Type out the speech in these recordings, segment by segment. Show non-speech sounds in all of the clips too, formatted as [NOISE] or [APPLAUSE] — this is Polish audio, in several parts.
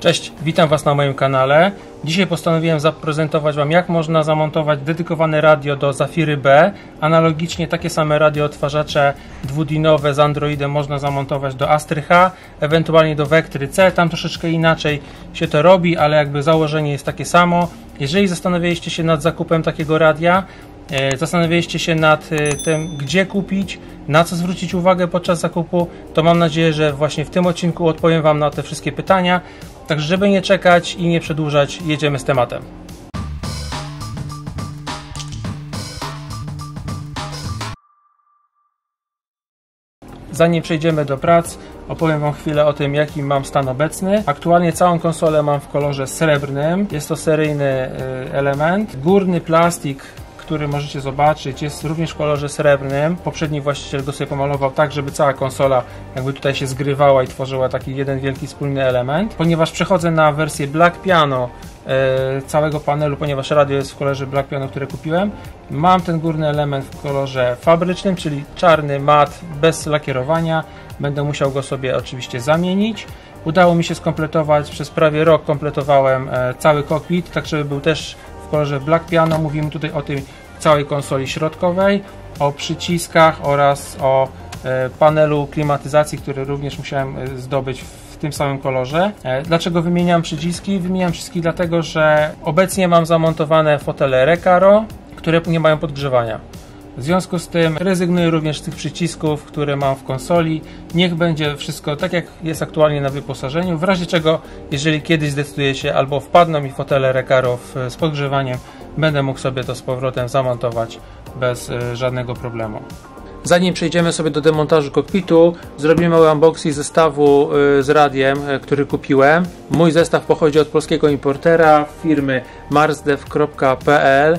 Cześć, witam Was na moim kanale. Dzisiaj postanowiłem zaprezentować Wam jak można zamontować dedykowane radio do Zafiry B. Analogicznie takie same radio odtwarzacze dwudinowe z Androidem można zamontować do Astry H, ewentualnie do Vectry C. Tam troszeczkę inaczej się to robi, ale jakby założenie jest takie samo. Jeżeli zastanawialiście się nad zakupem takiego radia, e, zastanawialiście się nad e, tym, gdzie kupić, na co zwrócić uwagę podczas zakupu, to mam nadzieję, że właśnie w tym odcinku odpowiem Wam na te wszystkie pytania. Także żeby nie czekać i nie przedłużać, jedziemy z tematem. Zanim przejdziemy do prac, opowiem Wam chwilę o tym, jaki mam stan obecny. Aktualnie całą konsolę mam w kolorze srebrnym. Jest to seryjny y, element. Górny plastik który możecie zobaczyć jest również w kolorze srebrnym. Poprzedni właściciel go sobie pomalował tak, żeby cała konsola jakby tutaj się zgrywała i tworzyła taki jeden wielki wspólny element. Ponieważ przechodzę na wersję Black Piano e, całego panelu, ponieważ radio jest w kolorze Black Piano, które kupiłem, mam ten górny element w kolorze fabrycznym, czyli czarny mat bez lakierowania. Będę musiał go sobie oczywiście zamienić. Udało mi się skompletować, przez prawie rok kompletowałem e, cały kokpit, tak żeby był też w kolorze Black Piano. Mówimy tutaj o tej całej konsoli środkowej, o przyciskach oraz o e, panelu klimatyzacji, który również musiałem e, zdobyć w tym samym kolorze. E, dlaczego wymieniam przyciski? Wymieniam przyciski dlatego, że obecnie mam zamontowane fotele Recaro, które nie mają podgrzewania. W związku z tym rezygnuję również z tych przycisków, które mam w konsoli. Niech będzie wszystko tak, jak jest aktualnie na wyposażeniu. W razie czego, jeżeli kiedyś zdecyduję się albo wpadną mi fotele Recaro z podgrzewaniem, będę mógł sobie to z powrotem zamontować bez y, żadnego problemu. Zanim przejdziemy sobie do demontażu kokpitu, zrobimy mały unboxing zestawu y, z radiem, y, który kupiłem. Mój zestaw pochodzi od polskiego importera firmy marsdev.pl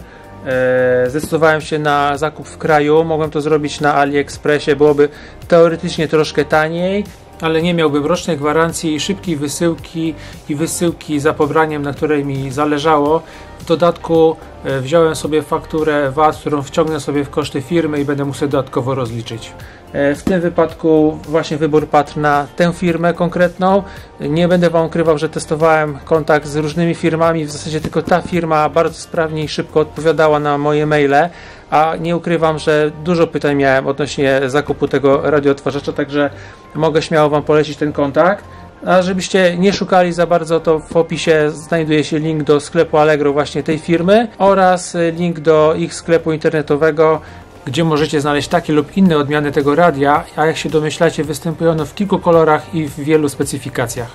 Zdecydowałem się na zakup w kraju, mogłem to zrobić na AliExpressie, byłoby teoretycznie troszkę taniej, ale nie miałbym rocznej gwarancji szybkiej wysyłki i wysyłki za pobraniem, na której mi zależało. W dodatku e, wziąłem sobie fakturę VAT, którą wciągnę sobie w koszty firmy i będę musiał dodatkowo rozliczyć. E, w tym wypadku właśnie wybór padł na tę firmę konkretną. Nie będę Wam ukrywał, że testowałem kontakt z różnymi firmami. W zasadzie tylko ta firma bardzo sprawnie i szybko odpowiadała na moje maile, a nie ukrywam, że dużo pytań miałem odnośnie zakupu tego radioodtwarzacza, także mogę śmiało Wam polecić ten kontakt. A żebyście nie szukali za bardzo, to w opisie znajduje się link do sklepu Allegro właśnie tej firmy oraz link do ich sklepu internetowego, gdzie możecie znaleźć takie lub inne odmiany tego radia, a jak się domyślacie występują one w kilku kolorach i w wielu specyfikacjach.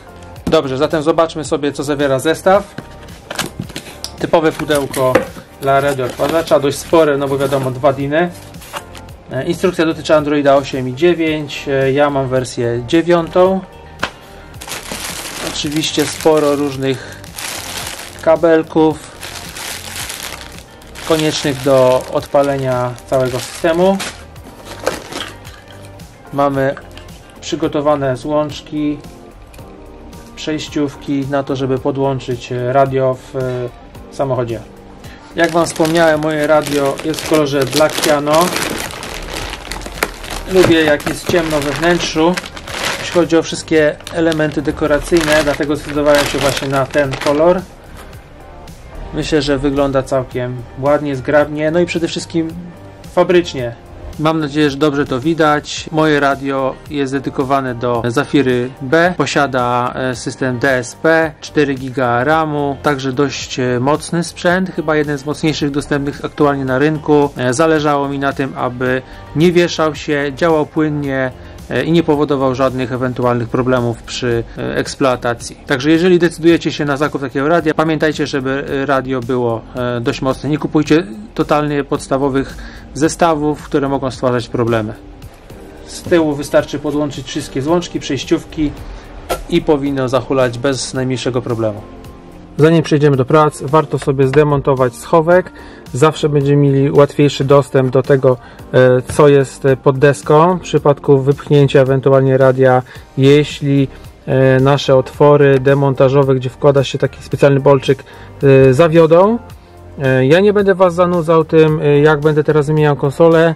Dobrze, zatem zobaczmy sobie co zawiera zestaw. Typowe pudełko dla radioodtwarzacza, dość spore, no bo wiadomo dwa diny. E, instrukcja dotyczy Androida 8 i 9, e, ja mam wersję 9. Oczywiście sporo różnych kabelków koniecznych do odpalenia całego systemu. Mamy przygotowane złączki, przejściówki na to, żeby podłączyć radio w samochodzie. Jak Wam wspomniałem, moje radio jest w kolorze Black Piano. Lubię jak jest ciemno we wnętrzu. Jeśli chodzi o wszystkie elementy dekoracyjne, dlatego zdecydowałem się właśnie na ten kolor. Myślę, że wygląda całkiem ładnie, zgrabnie, no i przede wszystkim fabrycznie. Mam nadzieję, że dobrze to widać. Moje radio jest dedykowane do Zafiry B. Posiada e, system DSP, 4 GB RAMu, także dość e, mocny sprzęt, chyba jeden z mocniejszych dostępnych aktualnie na rynku. E, zależało mi na tym, aby nie wieszał się, działał płynnie, i nie powodował żadnych ewentualnych problemów przy eksploatacji. Także jeżeli decydujecie się na zakup takiego radia, pamiętajcie, żeby radio było dość mocne. Nie kupujcie totalnie podstawowych zestawów, które mogą stwarzać problemy. Z tyłu wystarczy podłączyć wszystkie złączki, przejściówki i powinno zahulać bez najmniejszego problemu. Zanim przejdziemy do prac, warto sobie zdemontować schowek. Zawsze będziemy mieli łatwiejszy dostęp do tego, e, co jest pod deską. W przypadku wypchnięcia ewentualnie radia, jeśli e, nasze otwory demontażowe, gdzie wkłada się taki specjalny bolczyk, e, zawiodą, E, ja nie będę Was zanudzał tym, e, jak będę teraz zmieniał konsolę.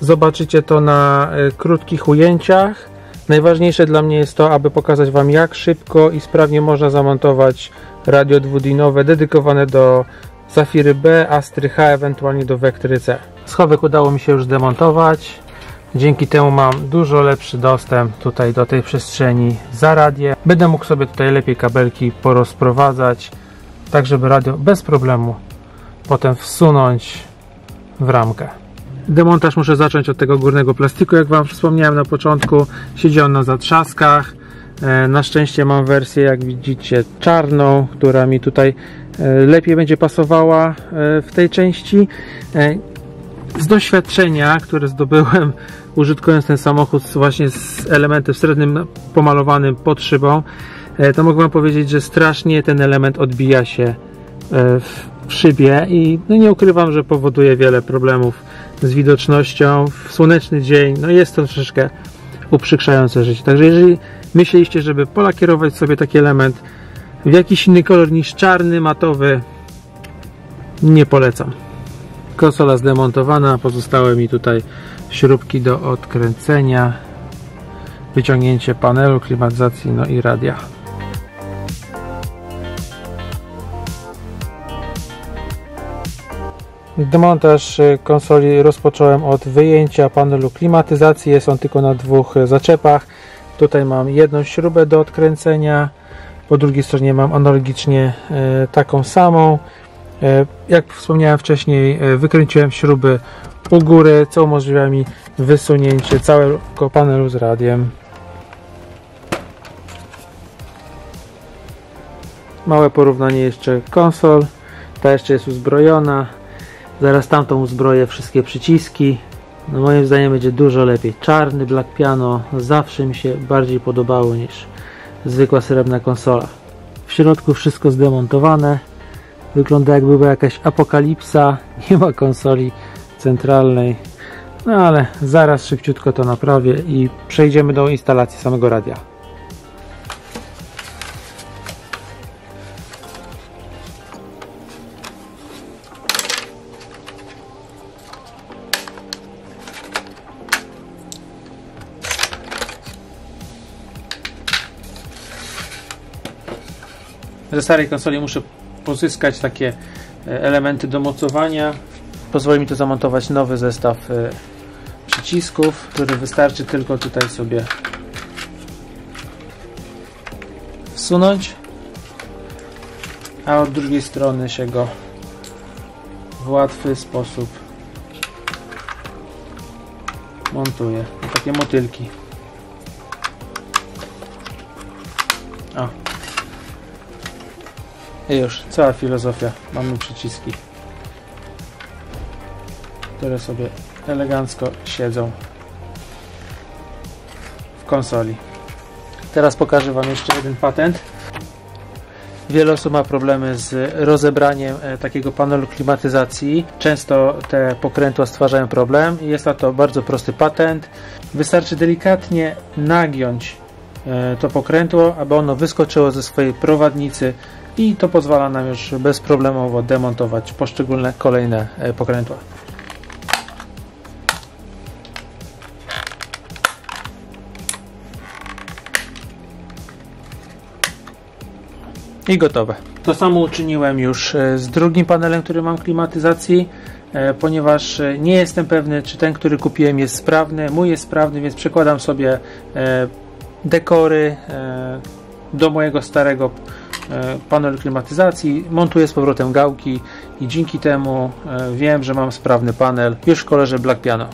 Zobaczycie to na e, krótkich ujęciach. Najważniejsze dla mnie jest to, aby pokazać Wam jak szybko i sprawnie można zamontować radio dwudinowe dedykowane do Zafiry B, Astry H, ewentualnie do Vectry C. Schowek udało mi się już zdemontować. Dzięki temu mam dużo lepszy dostęp tutaj do tej przestrzeni za radiem. Będę mógł sobie tutaj lepiej kabelki porozprowadzać, tak żeby radio bez problemu potem wsunąć w ramkę. Demontaż muszę zacząć od tego górnego plastiku, jak Wam wspomniałem na początku. Siedzi on na zatrzaskach. E, na szczęście mam wersję, jak widzicie, czarną, która mi tutaj e, lepiej będzie pasowała e, w tej części. Z doświadczenia, które zdobyłem użytkując ten samochód właśnie z elementem srebrnym pomalowanym pod szybą, to mogę Wam powiedzieć, że strasznie ten element odbija się w szybie i no nie ukrywam, że powoduje wiele problemów z widocznością w słoneczny dzień. No jest to troszeczkę uprzykrzające życie. Także jeżeli myśleliście, żeby polakierować sobie taki element w jakiś inny kolor niż czarny, matowy, nie polecam. Konsola zdemontowana, pozostałe mi tutaj śrubki do odkręcenia, wyciągnięcie panelu klimatyzacji, no i radia. Demontaż y, konsoli rozpocząłem od wyjęcia panelu klimatyzacji. Jest on tylko na dwóch zaczepach. Tutaj mam jedną śrubę do odkręcenia. Po drugiej stronie mam analogicznie y, taką samą. Y, jak wspomniałem wcześniej, wykręciłem śruby u góry, co umożliwia mi wysunięcie całego panelu z radiem. Małe porównanie jeszcze konsol. Ta jeszcze jest uzbrojona. Zaraz tamtą uzbroję wszystkie przyciski. No moim zdaniem będzie dużo lepiej. Czarny Black Piano zawsze mi się bardziej podobało niż zwykła srebrna konsola. W środku wszystko zdemontowane. Wygląda jakby była jakaś apokalipsa. [LAUGHS] Nie ma konsoli centralnej. No ale zaraz szybciutko to naprawię i przejdziemy do instalacji samego radia. Ze starej konsoli muszę pozyskać takie e, elementy do mocowania. Pozwoli mi to zamontować nowy zestaw e, przycisków, który wystarczy tylko tutaj sobie wsunąć, a od drugiej strony się go w łatwy sposób montuje. Takie motylki. O, już, cała filozofia. Mamy przyciski, które sobie elegancko siedzą w konsoli. Teraz pokażę Wam jeszcze jeden patent. Wiele osób ma problemy z rozebraniem e, takiego panelu klimatyzacji. Często te pokrętła stwarzają problem. Jest na to bardzo prosty patent. Wystarczy delikatnie nagiąć e, to pokrętło, aby ono wyskoczyło ze swojej prowadnicy i to pozwala nam już bezproblemowo demontować poszczególne kolejne e, pokrętła. I gotowe. To samo uczyniłem już e, z drugim panelem, który mam klimatyzacji, e, ponieważ nie jestem pewny, czy ten, który kupiłem jest sprawny. Mój jest sprawny, więc przekładam sobie dekory do mojego starego panel klimatyzacji, montuję z powrotem gałki i dzięki temu e, wiem, że mam sprawny panel już w kolorze Black Piano.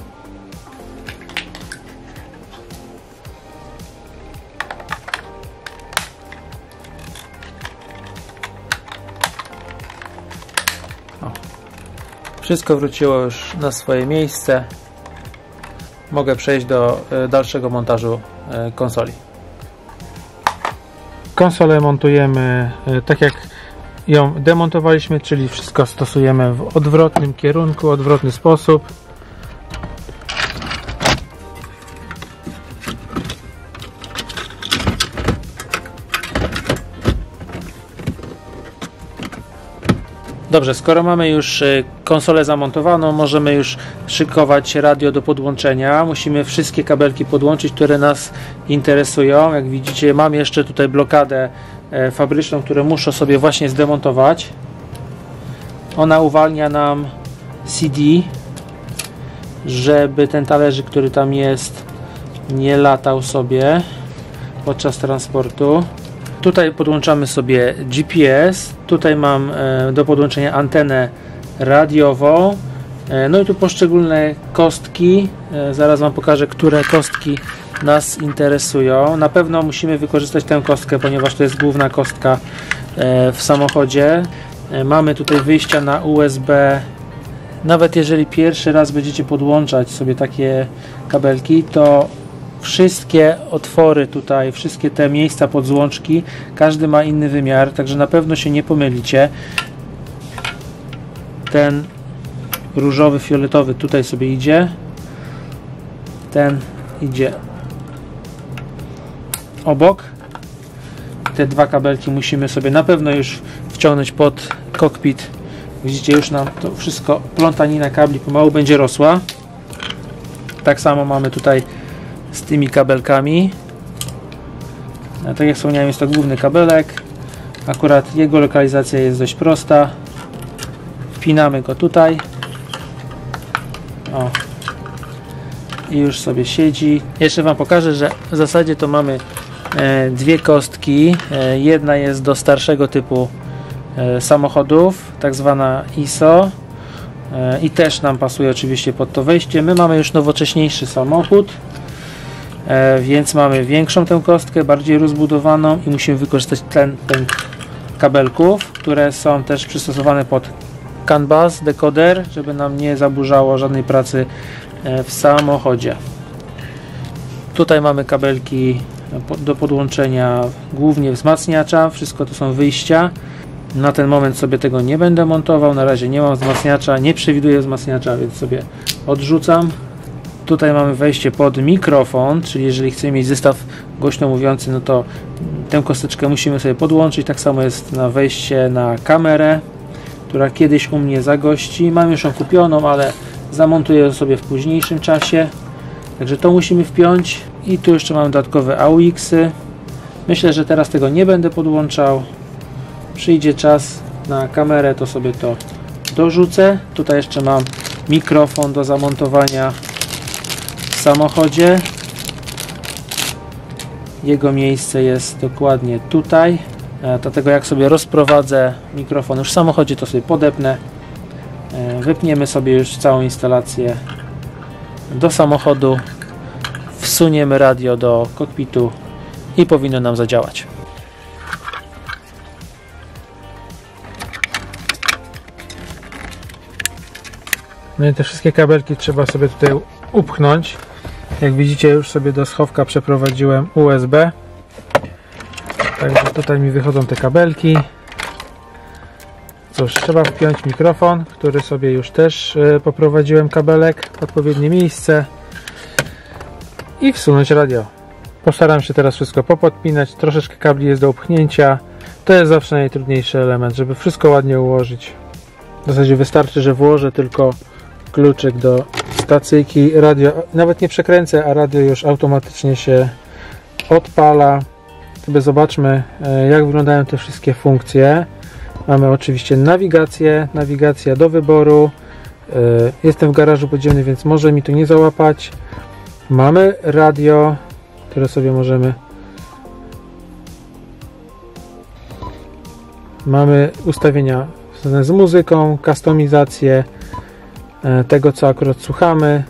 Wszystko wróciło już na swoje miejsce. Mogę przejść do e, dalszego montażu konsoli. Konsolę montujemy e, tak jak ją demontowaliśmy, czyli wszystko stosujemy w odwrotnym kierunku, odwrotny sposób. Dobrze, skoro mamy już e, konsolę zamontowaną, możemy już szykować radio do podłączenia. Musimy wszystkie kabelki podłączyć, które nas interesują. Jak widzicie, mam jeszcze tutaj blokadę e, fabryczną, którą muszę sobie właśnie zdemontować. Ona uwalnia nam CD, żeby ten talerzyk, który tam jest, nie latał sobie podczas transportu. Tutaj podłączamy sobie GPS. Tutaj mam e, do podłączenia antenę radiową. E, no i tu poszczególne kostki. E, zaraz Wam pokażę, które kostki nas interesują. Na pewno musimy wykorzystać tę kostkę, ponieważ to jest główna kostka w samochodzie. Mamy tutaj wyjścia na USB. Nawet jeżeli pierwszy raz będziecie podłączać sobie takie kabelki, to wszystkie otwory tutaj, wszystkie te miejsca pod złączki, każdy ma inny wymiar, także na pewno się nie pomylicie. Ten różowy, fioletowy tutaj sobie idzie. Ten idzie obok. Te dwa kabelki musimy sobie na pewno już wciągnąć pod kokpit. Widzicie, już nam to wszystko, plątanina kabli pomału będzie rosła. Tak samo mamy tutaj z tymi kabelkami. Tak jak wspomniałem, jest to główny kabelek. Akurat jego lokalizacja jest dość prosta. Wpinamy go tutaj. O. I już sobie siedzi. Jeszcze Wam pokażę, że w zasadzie to mamy e, dwie kostki. E, jedna jest do starszego typu e, samochodów, tak zwana ISO. I też nam pasuje oczywiście pod to wejście. My mamy już nowocześniejszy samochód. E, więc mamy większą tę kostkę, bardziej rozbudowaną i musimy wykorzystać ten, ten kabelków, które są też przystosowane pod CAN bus, decoder, żeby nam nie zaburzało żadnej pracy e, w samochodzie. Tutaj mamy kabelki do podłączenia głównie wzmacniacza, wszystko to są wyjścia. Na ten moment sobie tego nie będę montował, na razie nie mam wzmacniacza, nie przewiduję wzmacniacza, więc sobie odrzucam. Tutaj mamy wejście pod mikrofon, czyli jeżeli chcemy mieć zestaw głośno mówiący, no to tę kosteczkę musimy sobie podłączyć. Tak samo jest na wejście na kamerę, która kiedyś u mnie zagości. Mam już ją kupioną, ale zamontuję ją sobie w późniejszym czasie. Także to musimy wpiąć. I tu jeszcze mamy dodatkowe AUX-y. Myślę, że teraz tego nie będę podłączał. Przyjdzie czas na kamerę, to sobie to dorzucę. Tutaj jeszcze mam mikrofon do zamontowania samochodzie. Jego miejsce jest dokładnie tutaj. E, dlatego jak sobie rozprowadzę mikrofon już w samochodzie, to sobie podepnę. E, wypniemy sobie już całą instalację do samochodu. Wsuniemy radio do kokpitu i powinno nam zadziałać. No i te wszystkie kabelki trzeba sobie tutaj upchnąć. Jak widzicie już sobie do schowka przeprowadziłem USB. Także tutaj mi wychodzą te kabelki. Cóż, trzeba wpiąć mikrofon, który sobie już też e, poprowadziłem kabelek w odpowiednie miejsce i wsunąć radio. Postaram się teraz wszystko popodpinać, troszeczkę kabli jest do upchnięcia. To jest zawsze najtrudniejszy element, żeby wszystko ładnie ułożyć. W zasadzie wystarczy, że włożę tylko kluczyk do stacyjki, radio, nawet nie przekręcę, a radio już automatycznie się odpala. Sobie zobaczmy e, jak wyglądają te wszystkie funkcje. Mamy oczywiście nawigację, nawigacja do wyboru. E, jestem w garażu podziemnym, więc może mi tu nie załapać. Mamy radio, które sobie możemy Mamy ustawienia z muzyką, kustomizację, tego, co akurat słuchamy.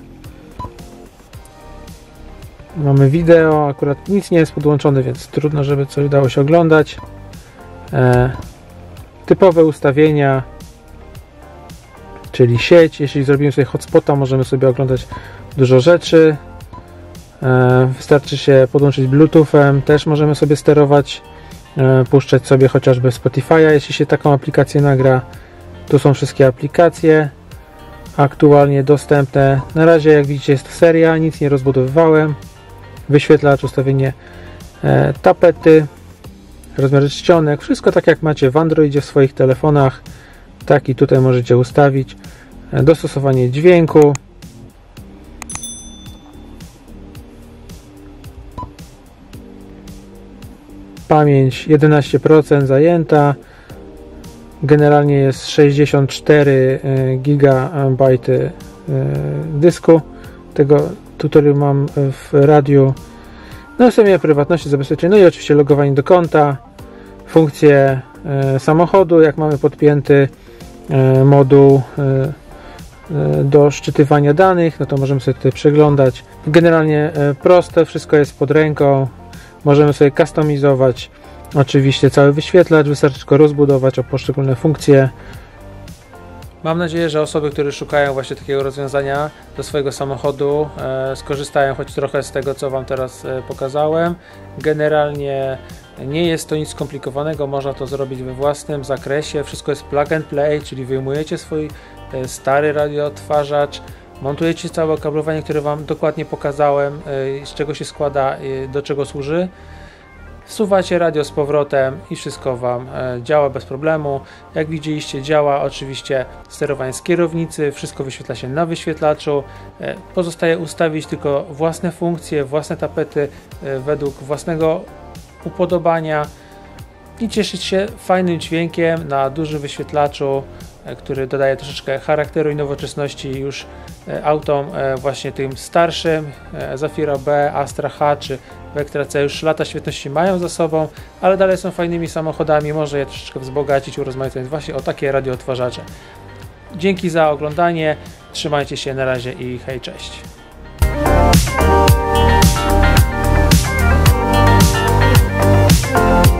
Mamy wideo, akurat nic nie jest podłączone, więc trudno, żeby coś dało się oglądać. E, typowe ustawienia, czyli sieć. Jeśli zrobimy sobie hotspota, możemy sobie oglądać dużo rzeczy. E, wystarczy się podłączyć Bluetoothem, też możemy sobie sterować, puszczać sobie chociażby Spotify'a, jeśli się taką aplikację nagra. Tu są wszystkie aplikacje aktualnie dostępne. Na razie jak widzicie jest seria, nic nie rozbudowywałem. Wyświetlacz, ustawienie e, tapety, rozmiar czcionek, wszystko tak jak macie w Androidzie w swoich telefonach. Tak i tutaj możecie ustawić. dostosowanie dźwięku. Pamięć 11% zajęta. Generalnie jest 64 GB dysku. Tego tutorial mam w radiu. No sobie prywatności, zabezpieczenie, no i oczywiście logowanie do konta, funkcje e, samochodu, jak mamy podpięty e, moduł e, do szczytywania danych, no to możemy sobie tutaj przeglądać. Generalnie proste, wszystko jest pod ręką, możemy sobie kustomizować oczywiście cały wyświetlacz, wystarczy tylko rozbudować o poszczególne funkcje. Mam nadzieję, że osoby, które szukają właśnie takiego rozwiązania do swojego samochodu, e, skorzystają choć trochę z tego, co Wam teraz e, pokazałem. Generalnie nie jest to nic skomplikowanego, można to zrobić we własnym zakresie. Wszystko jest plug and play, czyli wyjmujecie swój e, stary radioodtwarzacz, montujecie całe okablowanie, które Wam dokładnie pokazałem, z czego się składa, do czego służy. Wsuwacie radio z powrotem i wszystko Wam e, działa bez problemu. Jak widzieliście działa oczywiście sterowanie z kierownicy, wszystko wyświetla się na wyświetlaczu. E, pozostaje ustawić tylko własne funkcje, własne tapety e, według własnego upodobania i cieszyć się fajnym dźwiękiem na dużym wyświetlaczu, który dodaje troszeczkę charakteru i nowoczesności już autom właśnie tym starszym Zafira B, Astra H czy Vectra C już lata świetności mają za sobą, ale dalej są fajnymi samochodami, może je troszeczkę wzbogacić, urozmaicać właśnie o takie radioodtwarzacze. Dzięki za oglądanie, trzymajcie się na razie i hej, cześć. Thank